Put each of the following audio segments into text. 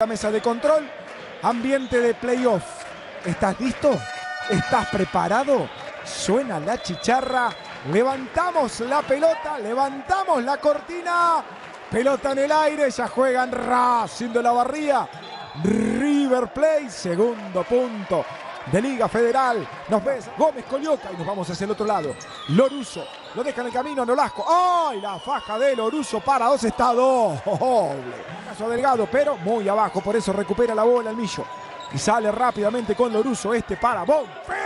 La mesa de control, ambiente de playoff. ¿Estás listo? ¿Estás preparado? Suena la chicharra, levantamos la pelota, levantamos la cortina, pelota en el aire, ya juegan Racing de la Barría, River Plate, segundo punto de Liga Federal. Nos ves Gómez Colioca y nos vamos hacia el otro lado. Loruso lo deja en el camino Nolasco. ¡Ay! La faja de Loruso para dos está doble. Caso Delgado, pero muy abajo, por eso recupera la bola el Millo. Y sale rápidamente con Loruso este para Bonfigle.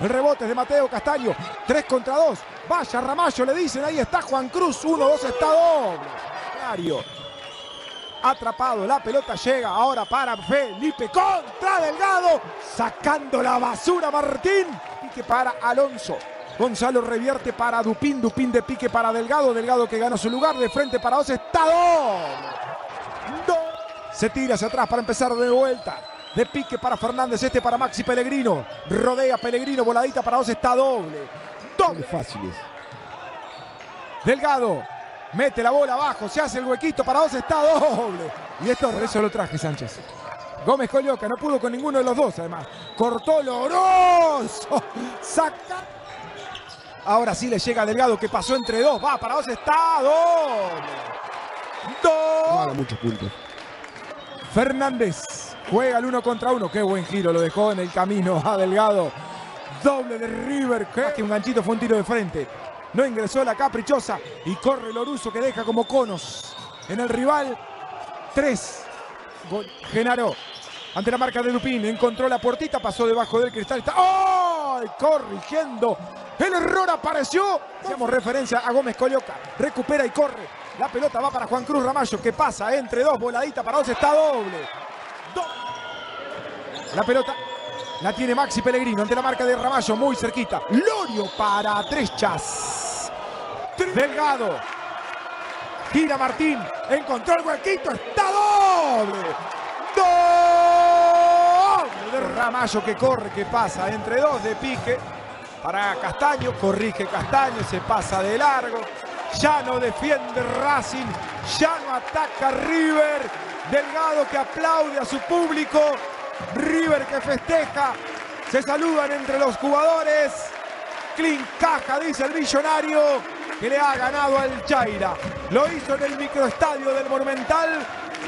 El rebote es de Mateo Castaño. 3 contra 2. Vaya Ramallo, le dicen. Ahí está Juan Cruz. 1-2 está doble. Atrapado, la pelota llega ahora para Felipe contra Delgado. Sacando la basura Martín. Pique para Alonso. Gonzalo revierte para Dupín. Dupín de pique para Delgado. Delgado que gana su lugar. De frente para dos. Está doble. Se tira hacia atrás para empezar de vuelta. De pique para Fernández, este para Maxi Pellegrino. Rodea Pellegrino, voladita para dos, está doble. Doble fáciles. Delgado, mete la bola abajo, se hace el huequito para dos, está doble. Y esto, por eso lo traje Sánchez. Gómez Colioca, no pudo con ninguno de los dos además. Cortó Loroso. Saca. Ahora sí le llega Delgado que pasó entre dos. Va para dos, está doble. Doble. No, muchos puntos. Fernández juega el uno contra uno. Qué buen giro, lo dejó en el camino a Delgado. Doble de River. Que un ganchito fue un tiro de frente. No ingresó la caprichosa y corre Loruso que deja como conos en el rival. Tres. Genaro ante la marca de Lupín. Encontró la puertita, pasó debajo del cristal. Está ¡Oh! corrigiendo. El error apareció. Hacemos referencia a Gómez Colioca. Recupera y corre. La pelota va para Juan Cruz Ramallo que pasa entre dos. Voladita para dos. Está doble. La pelota la tiene Maxi Pellegrino ante la marca de Ramallo, muy cerquita. Lorio para Trechas. Delgado. Gira Martín. Encontró el huequito. Está doble. Doble de Ramallo que corre, que pasa entre dos de pique. Para Castaño. Corrige Castaño. Se pasa de largo. Ya no defiende Racing. Ya no ataca River. Delgado que aplaude a su público. River que festeja. Se saludan entre los jugadores. Clean caja, dice el millonario, que le ha ganado al Chaira. Lo hizo en el microestadio del Monumental.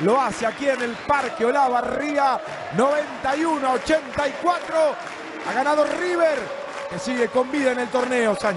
Lo hace aquí en el Parque Olavarría. 91-84. Ha ganado River, que sigue con vida en el torneo, Sánchez.